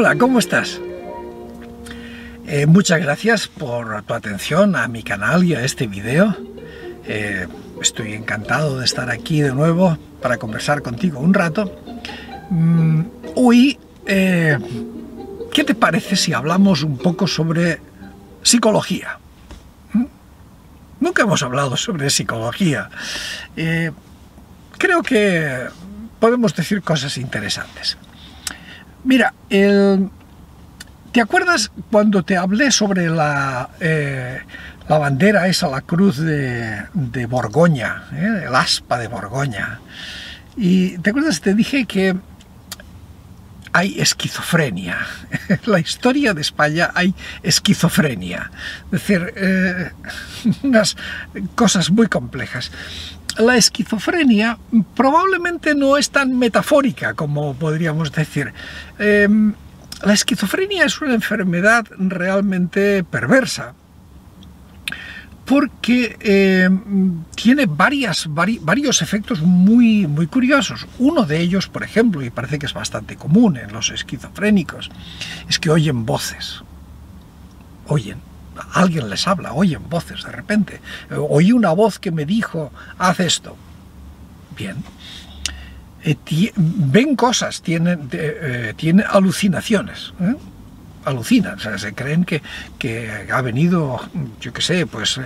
Hola, ¿cómo estás? Eh, muchas gracias por tu atención a mi canal y a este video. Eh, estoy encantado de estar aquí de nuevo para conversar contigo un rato. Mm, hoy, eh, ¿qué te parece si hablamos un poco sobre psicología? ¿Mm? Nunca hemos hablado sobre psicología. creo que podemos decir cosas interesantes. Mira, ¿te acuerdas cuando te hablé sobre la, eh, la bandera esa, la cruz de, Borgoña, eh, el aspa de Borgoña? Y ¿te acuerdas? Te dije que hay esquizofrenia. En la historia de España hay esquizofrenia. Es decir, eh, unas cosas muy complejas la esquizofrenia probablemente no es tan metafórica como podríamos decir. Em, la esquizofrenia es una enfermedad realmente perversa porque em, tiene varias, varios efectos muy, muy curiosos. Uno de ellos, por ejemplo, y parece que es bastante común en los esquizofrénicos, es que oyen voces. Oyen alguien les habla, oyen voces de repente. Oí una voz que me dijo, haz esto. Bien. Eh, ven cosas, tienen, eh, alucinaciones. ¿eh? alucinan, o sea, se creen que, que, ha venido, yo qué sé, pues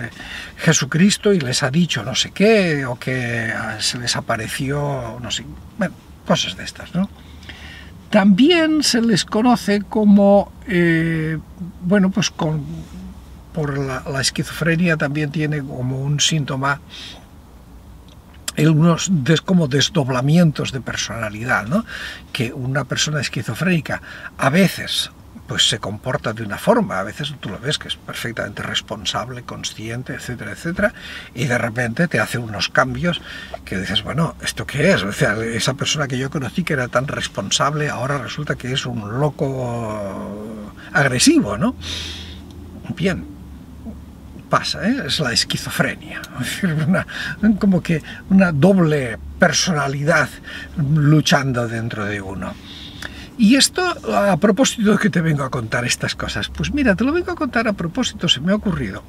Jesucristo y les ha dicho no sé qué, o que se les apareció, no sé, bueno, cosas de estas, ¿no? También se les conoce como, bueno, pues con por la, esquizofrenia también tiene como un síntoma unos como desdoblamientos de personalidad, ¿no? que una persona esquizofrénica a veces pues se comporta de una forma, a veces tú lo ves que es perfectamente responsable, consciente, etcétera, etcétera, y de repente te hace unos cambios que dices, bueno, ¿esto qué es? O sea, esa persona que yo conocí que era tan responsable, ahora resulta que es un loco agresivo, ¿no? Bien, ¿eh? es la esquizofrenia, como que una doble personalidad luchando dentro de uno. Y esto, a propósito de que te vengo a contar estas cosas, pues mira, te lo vengo a contar a propósito, se me ha ocurrido,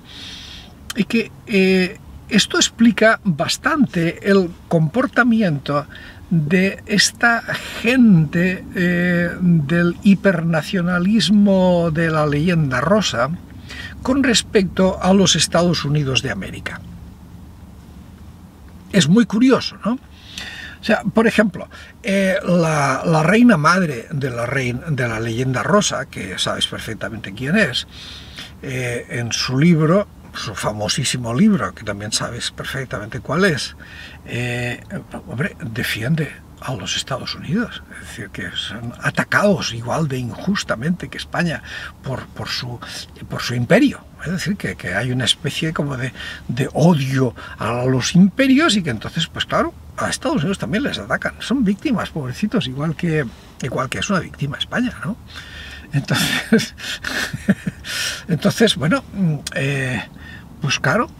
y que eh, esto explica bastante el comportamiento de esta gente eh, del hipernacionalismo de la leyenda rosa, con respecto a los Estados Unidos de América. Es muy curioso, ¿no? O sea, por ejemplo, eh, la, reina madre de la, reina, de la leyenda rosa, que sabes perfectamente quién es, eh, en su libro, su famosísimo libro, que también sabes perfectamente cuál es, eh, hombre, defiende a los Estados Unidos, es decir, que son atacados igual de injustamente que España por, por, su, por su imperio. Es decir, que, que hay una especie como de, de, odio a los imperios y que entonces, pues claro, a Estados Unidos también les atacan. Son víctimas, pobrecitos, igual que, igual que es una víctima España, ¿no? Entonces, entonces bueno, eh, pues claro,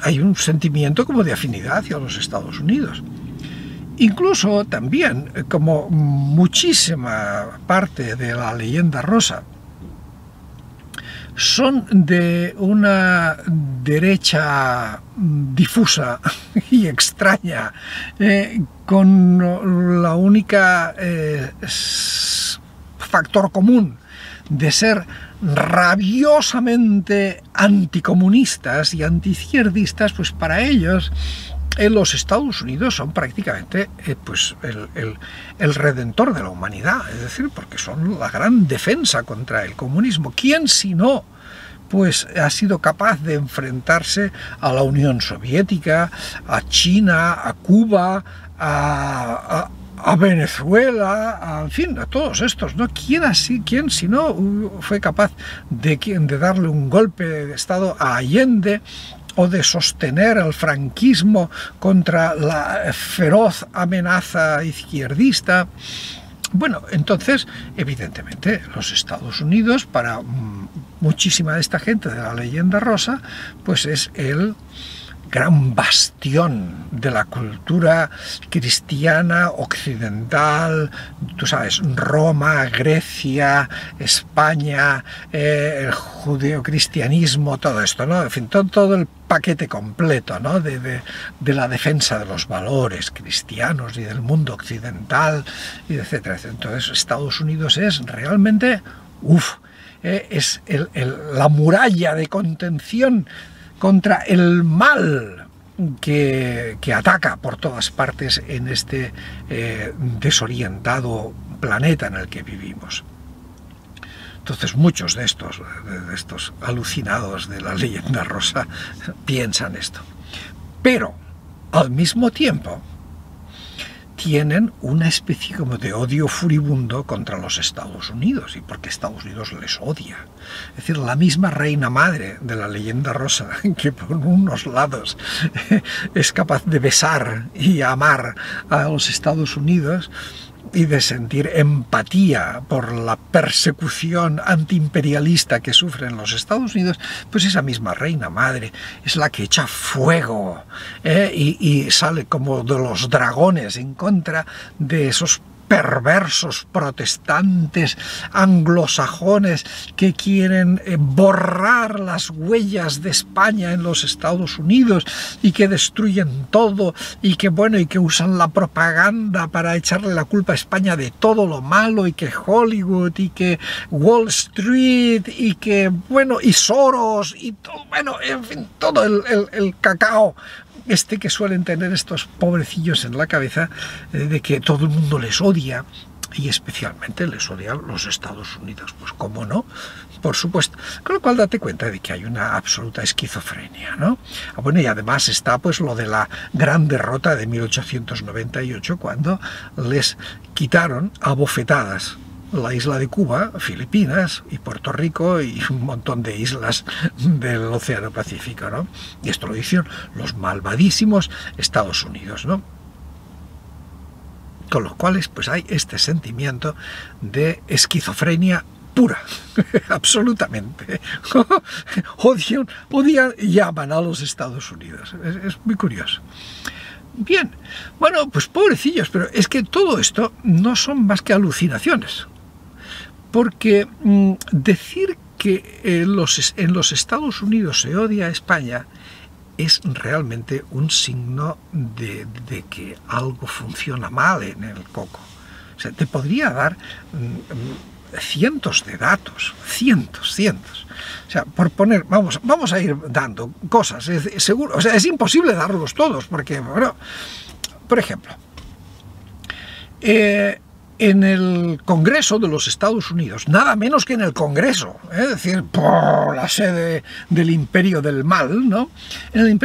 hay un sentimiento como de afinidad hacia los Estados Unidos. Incluso también, eh, como muchísima parte de la leyenda rosa, son de una derecha difusa y extraña, eh, con la única eh, factor común de ser rabiosamente anticomunistas y antiizquierdistas, pues para ellos en los Estados Unidos son prácticamente eh, pues, el, redentor de la humanidad, es decir, porque son la gran defensa contra el comunismo. ¿Quién si no? pues ha sido capaz de enfrentarse a la Unión Soviética, a China, a Cuba, a, Venezuela, en fin, a todos estos, ¿no? ¿Quién así, quién si no fue capaz de, de darle un golpe de Estado a Allende o de sostener el franquismo contra la feroz amenaza izquierdista. Bueno, entonces, evidentemente, los Estados Unidos, para muchísima de esta gente de la leyenda rosa, pues es el gran bastión de la cultura cristiana occidental, tú sabes, Roma, Grecia, España, eh, el judeocristianismo, todo esto, ¿no? En fin, todo, el paquete completo ¿no? de, de, la defensa de los valores cristianos y del mundo occidental, y etcétera. Entonces Estados Unidos es realmente, uff, eh, es la muralla de contención contra el mal que, ataca por todas partes en este eh, desorientado planeta en el que vivimos. Entonces muchos de estos, de estos alucinados de la leyenda rosa piensan esto. Pero, al mismo tiempo, tienen una especie como de odio furibundo contra los Estados Unidos y porque Estados Unidos les odia. Es decir, la misma reina madre de la leyenda rosa, que por unos lados es capaz de besar y amar a los Estados Unidos, y de sentir empatía por la persecución antiimperialista que sufren los Estados Unidos, pues esa misma reina madre es la que echa fuego ¿eh? y, y sale como de los dragones en contra de esos perversos protestantes anglosajones que quieren eh, borrar las huellas de España en los Estados Unidos y que destruyen todo y que bueno y que usan la propaganda para echarle la culpa a España de todo lo malo y que Hollywood y que Wall Street y que bueno y Soros y todo bueno en fin todo el, el cacao este que suelen tener estos pobrecillos en la cabeza eh, de que todo el mundo les odia y especialmente les odian los Estados Unidos. Pues cómo no, por supuesto. Con lo cual date cuenta de que hay una absoluta esquizofrenia, ¿no? Ah, bueno, y además está pues lo de la gran derrota de 1898 cuando les quitaron a bofetadas la isla de Cuba, Filipinas y Puerto Rico y un montón de islas del Océano Pacífico, ¿no? Y esto lo hicieron los malvadísimos Estados Unidos, ¿no? Con los cuales pues hay este sentimiento de esquizofrenia pura, absolutamente. odian, odian y a los Estados Unidos. es muy curioso. Bien, bueno, pues pobrecillos, pero es que todo esto no son más que alucinaciones porque mm, decir que en los, en los Estados Unidos se odia a España es realmente un signo de, que algo funciona mal en el coco. O sea, te podría dar mm, cientos de datos, cientos, cientos. O sea, por poner, vamos, vamos a ir dando cosas, es, seguro, o sea, es imposible darlos todos, porque, bueno, por ejemplo, eh, en el Congreso de los Estados Unidos, nada menos que en el Congreso, es decir, por la sede del imperio del mal, ¿no? En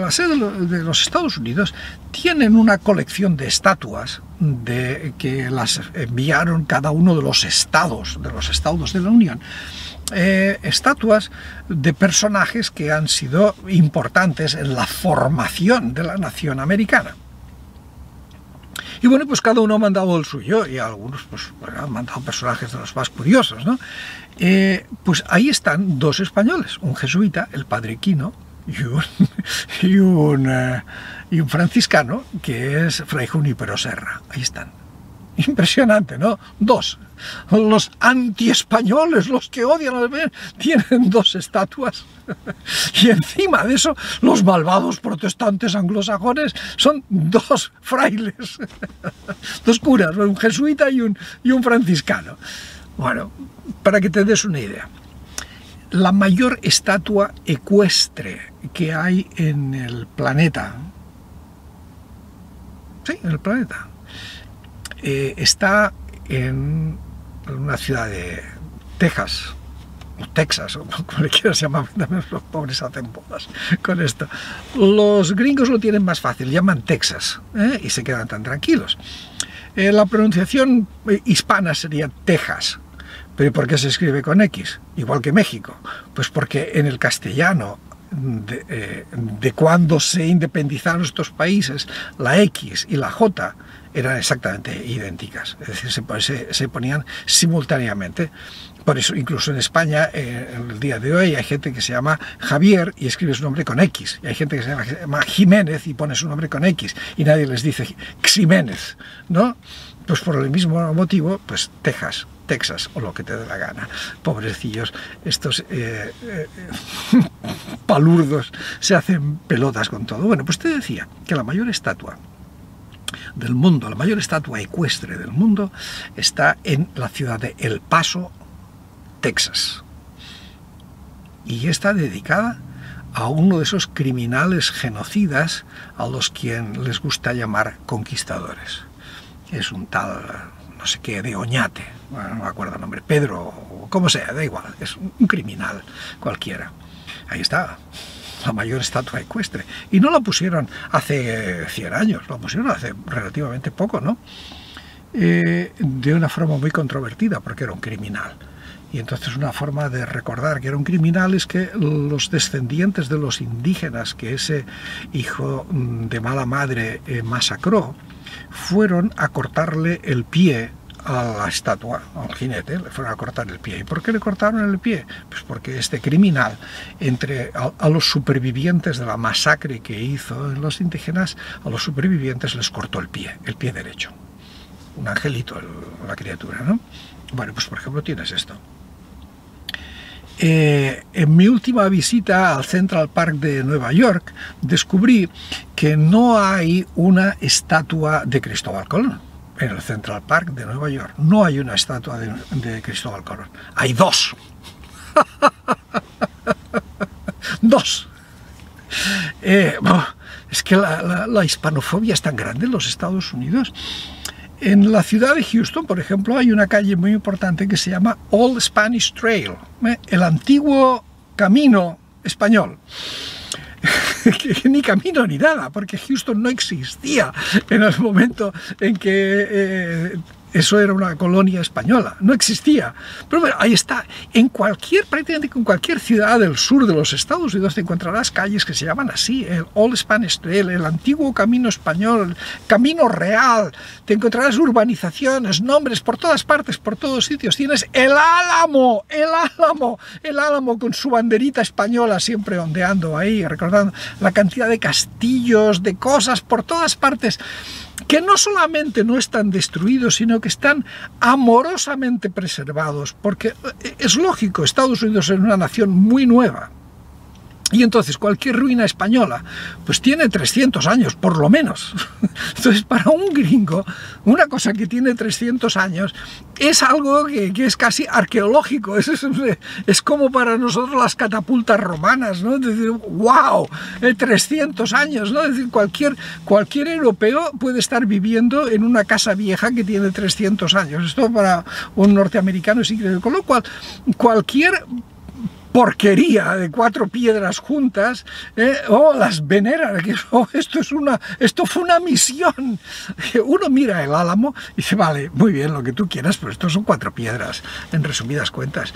la sede de los Estados Unidos tienen una colección de estatuas de, que las enviaron cada uno de los estados, de los estados de la Unión, eh, estatuas de personajes que han sido importantes en la formación de la nación americana. Y bueno, pues cada uno ha mandado el suyo y algunos pues, han mandado personajes de los más curiosos, ¿no? Eh, pues ahí están dos españoles, un jesuita, el padre Quino, y un, y eh, y un franciscano, que es Fray Junípero Serra. Ahí están. Impresionante, ¿no? Dos. Los anti-españoles, los que odian a los tienen dos estatuas. Y encima de eso, los malvados protestantes anglosajones son dos frailes, dos curas, un jesuita y un, y un franciscano. Bueno, para que te des una idea, la mayor estatua ecuestre que hay en el planeta, sí, en el planeta, eh, está en una ciudad de Texas, o Texas, o como le quieras llamar, los pobres hacen bodas con esto. Los gringos lo tienen más fácil, llaman Texas, ¿eh? y se quedan tan tranquilos. Eh, la pronunciación hispana sería Texas, pero ¿por qué se escribe con X? Igual que México. Pues porque en el castellano de, de cuando se independizaron estos países, la X y la J eran exactamente idénticas, es decir, se, ponían simultáneamente. Por eso, incluso en España, eh, el día de hoy, hay gente que se llama Javier y escribe su nombre con X. Y hay gente que se llama, Jiménez y pone su nombre con X. Y nadie les dice Ximénez, ¿no? Pues por el mismo motivo, pues Texas, Texas o lo que te dé la gana. Pobrecillos, estos eh, eh, palurdos se hacen pelotas con todo. Bueno, pues te decía que la mayor estatua del mundo, la mayor estatua ecuestre del mundo, está en la ciudad de El Paso, Texas. Y está dedicada a uno de esos criminales genocidas a los quien les gusta llamar conquistadores. Es un tal, no sé qué, de Oñate, no me acuerdo el nombre, Pedro, o como sea, da igual, es un criminal cualquiera. Ahí está, la mayor estatua ecuestre. Y no la pusieron hace 100 años, la pusieron hace relativamente poco, ¿no? Eh, de una forma muy controvertida, porque era un criminal. Y entonces una forma de recordar que era un criminal es que los descendientes de los indígenas que ese hijo mm, de mala madre eh, masacró, fueron a cortarle el pie a la estatua, al jinete, le fueron a cortar el pie. ¿Y por qué le cortaron el pie? Pues porque este criminal, entre a, los supervivientes de la masacre que hizo en los indígenas, a los supervivientes les cortó el pie, el pie derecho. Un angelito, la criatura, ¿no? Bueno, pues por ejemplo tienes esto. Eh, en mi última visita al Central Park de Nueva York descubrí que no hay una estatua de Cristóbal Colón en el Central Park de Nueva York. No hay una estatua de, Cristóbal Colón. Hay dos. dos. Eh, es que la, hispanofobia es tan grande en los Estados Unidos. En la ciudad de Houston, por ejemplo, hay una calle muy importante que se llama Old Spanish Trail, ¿eh? el antiguo camino español. ni camino ni nada, porque Houston no existía en el momento en que eh, eso era una colonia española, no existía. Pero bueno, ahí está. En cualquier, prácticamente en cualquier ciudad del sur de los Estados Unidos te encontrarás calles que se llaman así, el Old Spanish Trail, el antiguo camino español, camino real. Te encontrarás urbanizaciones, nombres por todas partes, por todos sitios. Tienes el Álamo, el Álamo, el Álamo con su banderita española siempre ondeando ahí, recordando la cantidad de castillos, de cosas por todas partes que no solamente no están destruidos, sino que están amorosamente preservados, porque eh, es lógico, Estados Unidos es una nación muy nueva, y entonces cualquier ruina española pues tiene 300 años, por lo menos. Entonces para un gringo, una cosa que tiene 300 años es algo que, es casi arqueológico. Es, como para nosotros las catapultas romanas, ¿no? Es decir, wow, 300 años, ¿no? Es decir, cualquier, cualquier europeo puede estar viviendo en una casa vieja que tiene 300 años. Esto para un norteamericano es increíble. Con lo cual, cualquier porquería de cuatro piedras juntas, ¿eh? oh, las veneran, oh, esto, es una, esto fue una misión. Uno mira el álamo y dice, vale, muy bien, lo que tú quieras, pero esto son cuatro piedras, en resumidas cuentas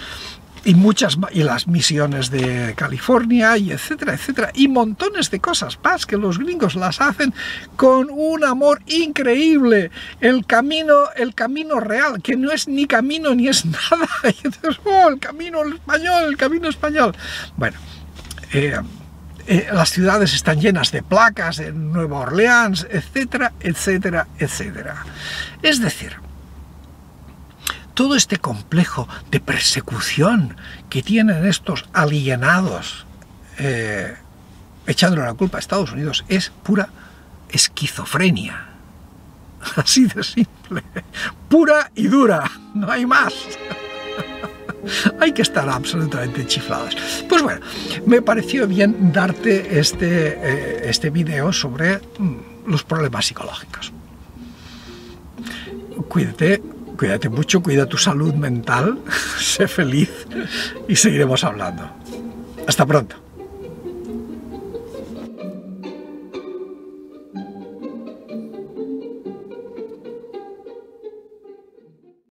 y muchas y las misiones de California y etcétera, etcétera, y montones de cosas más que los gringos las hacen con un amor increíble. El camino, el camino real, que no es ni camino ni es nada. Y entonces, oh, el camino español, el camino español. Bueno, eh, eh, las ciudades están llenas de placas en Nueva Orleans, etcétera, etcétera, etcétera. Es decir, todo este complejo de persecución que tienen estos alienados eh, echándole la culpa a Estados Unidos es pura esquizofrenia. Así de simple. Pura y dura. No hay más. hay que estar absolutamente chiflados. Pues bueno, me pareció bien darte este, eh, este video sobre mm, los problemas psicológicos. Cuídate, Cuídate mucho, cuida tu salud mental, sé feliz y seguiremos hablando. Hasta pronto.